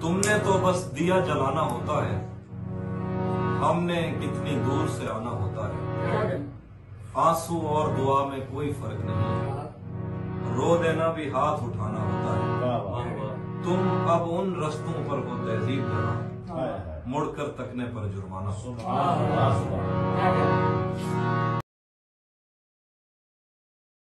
तुमने तो बस दिया जलाना होता है। हमने कितनी दूर से आना होता है। आँसू और दुआ में कोई फ़र्क नहीं है। रो देना भी हाथ उठाना होता है। तुम अब उन रस्तों पर हो तहजीब जरा मुड़कर तकने पर जुर्माना। सुना